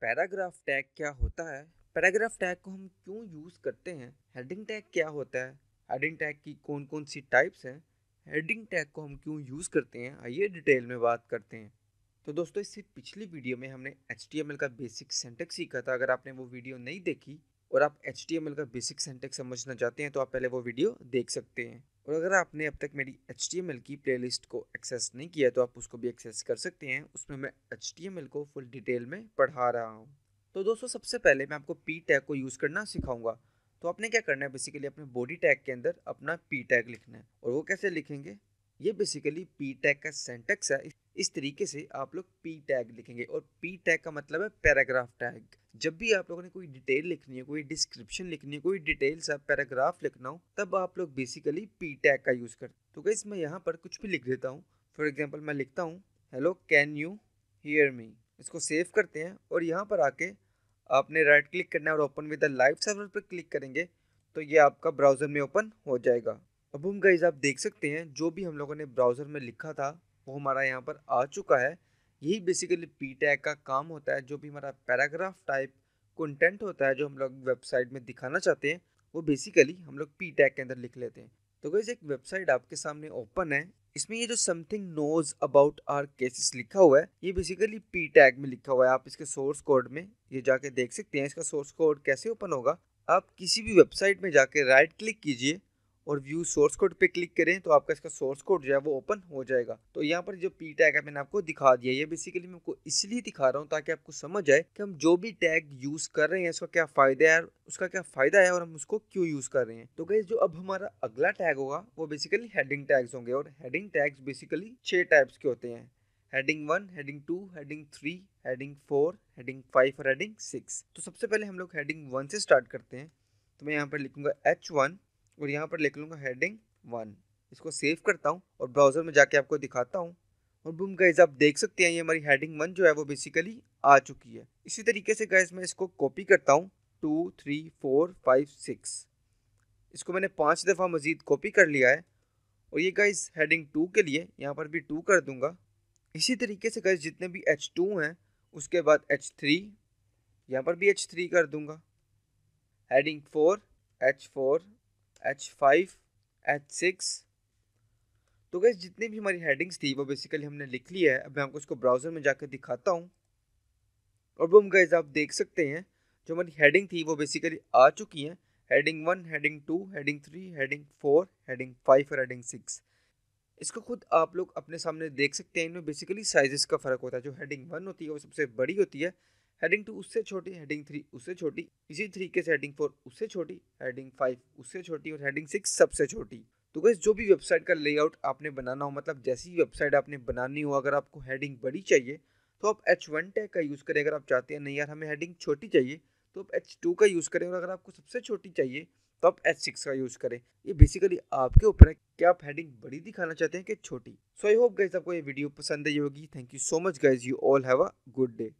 Paragraph tag क्या होता है? पैराग्राफ टैग को हम क्यों यूज़ करते हैं? हेडिंग टैग क्या होता है? हेडिंग टैग की कौन कौन सी टाइप्स हैं? हेडिंग टैग को हम क्यों यूज़ करते हैं? आइए डिटेल में बात करते हैं। तो दोस्तों, इससे पिछली वीडियो में हमने एच का बेसिक सेंटेक्स सीखा था। अगर आपने वो वीडियो नहीं देखी और आप एच का बेसिक सेंटेक्स समझना चाहते हैं तो आप पहले वो वीडियो देख सकते हैं। और अगर आपने अब तक मेरी एच की प्लेलिस्ट को एक्सेस नहीं किया तो आप उसको भी एक्सेस कर सकते हैं। उसमें मैं एच को फुल डिटेल में पढ़ा रहा हूँ। तो दोस्तों, सबसे पहले मैं आपको पी टैग को यूज़ करना सिखाऊँगा। तो आपने क्या करना है? बेसिकली अपने बॉडी टैग के अंदर अपना पी टैग लिखना है। और वो कैसे लिखेंगे? ये बेसिकली पी टैग का सेंटेक्स है। इस तरीके से आप लोग पी टैग लिखेंगे और पी टैग का मतलब है पैराग्राफ टैग जब भी आप लोगों ने कोई डिटेल लिखनी है, कोई डिस्क्रिप्शन लिखनी है, कोई डिटेल सा पैराग्राफ लिखना हो, तब आप लोग बेसिकली पी टैग का यूज़ करते तो गैस मैं यहाँ पर कुछ भी लिख देता हूँ। फॉर एग्ज़ाम्पल मैं लिखता हूँ hello can you hear me इसको सेव करते हैं और यहाँ पर आके आपने राइट क्लिक करना है और open with the live server पर क्लिक करेंगे तो ये आपका ब्राउज़र में ओपन हो जाएगा। अब हम गाइज़ आप देख सकते हैं, जो भी हम लोगों ने ब्राउज़र में लिखा था, वो हमारा यहाँ पर आ चुका है। यही बेसिकली पी टैग का काम होता है, जो भी हमारा पैराग्राफ टाइप कंटेंट होता है, जो हम लोग वेबसाइट में दिखाना चाहते हैं, वो बेसिकली हम लोग पी टैग के अंदर लिख लेते हैं। तो गैस एक वेबसाइट आपके सामने ओपन है, इसमें ये जो something knows about are cases लिखा हुआ है, ये बेसिकली पी टैग में लिखा हुआ है। आप इसके सोर्स कोड में ये जाके देख सकते हैं, इसका सोर्स कोड कैसे ओपन होगा। आप किसी भी वेबसाइट में जाके राइट क्लिक कीजिए और व्यू सोर्स कोड पे क्लिक करें तो आपका इसका सोर्स कोड जो है वो ओपन हो जाएगा। तो यहाँ पर जो पी टैग है, मैंने आपको दिखा दिया ये बेसिकली मैं आपको इसलिए दिखा रहा हूँ ताकि आपको समझ आए कि हम जो भी टैग यूज़ कर रहे हैं उसका क्या फ़ायदा है उसका क्या फ़ायदा है और हम उसको क्यों यूज़ कर रहे हैं। तो गई जो अब हमारा अगला टैग होगा, वो बेसिकली हेडिंग टैग्स होंगे और हेडिंग टैग्स बेसिकली छह टाइप्स के होते हैं। Heading one heading two heading three heading four heading five और हेडिंग सिक्स तो सबसे पहले हम लोग हेडिंग वन से स्टार्ट करते हैं। तो मैं यहाँ पर लिखूँगा एच वन और यहाँ पर लिख लूँगा हेडिंग वन इसको सेव करता हूँ और ब्राउज़र में जाके आपको दिखाता हूँ। और बुम गैस आप देख सकते हैं ये हमारी हेडिंग वन जो है वो बेसिकली आ चुकी है। इसी तरीके से गैस मैं इसको कॉपी करता हूँ। Two three four five six इसको मैंने पाँच दफ़ा मज़ीद कॉपी कर लिया है। और ये गाइस हेडिंग टू के लिए यहाँ पर भी टू कर दूँगा। इसी तरीके से गाइस जितने भी एच टू हैं, उसके बाद एच थ्री यहाँ पर भी एच थ्री कर दूँगा। Heading four H four H five H six तो गैस जितनी भी हमारी हेडिंग्स थी, वो बेसिकली हमने लिख ली है। अब मैं आपको इसको ब्राउज़र में जाकर दिखाता हूँ। और वो गैस आप देख सकते हैं, जो हमारी हेडिंग थी, वो बेसिकली आ चुकी हैं। Heading one heading two heading three heading four heading five और हेडिंग सिक्स इसको खुद आप लोग अपने सामने देख सकते हैं। इनमें बेसिकली साइजेस का फ़र्क होता है। जो हेडिंग वन होती है, वो सबसे बड़ी होती है। हेडिंग टू उससे छोटी हेडिंग थ्री उससे छोटी, इसी तरीके से हेडिंग फोर उससे छोटी हेडिंग फाइव उससे छोटी और हेडिंग सिक्स सबसे छोटी। तो गैस जो भी वेबसाइट का लेआउट आपने बनाना हो मतलब जैसी वेबसाइट आपने बनानी हो, अगर आपको हेडिंग बड़ी चाहिए तो आप एच वन टैग का यूज़ करें। अगर आप चाहते हैं, नहीं यार, हमें हेडिंग छोटी चाहिए तो आप एच टू का यूज़ करें और अगर आपको सबसे छोटी चाहिए तो आप एच सिक्स का यूज़ करें। ये बेसिकली आपके ऊपर है कि आप हेडिंग बड़ी दिखाना चाहते हैं कि छोटी। सो आई होप गाइज़ आपको ये वीडियो पसंद आई होगी। Thank you so much guys you all have a good day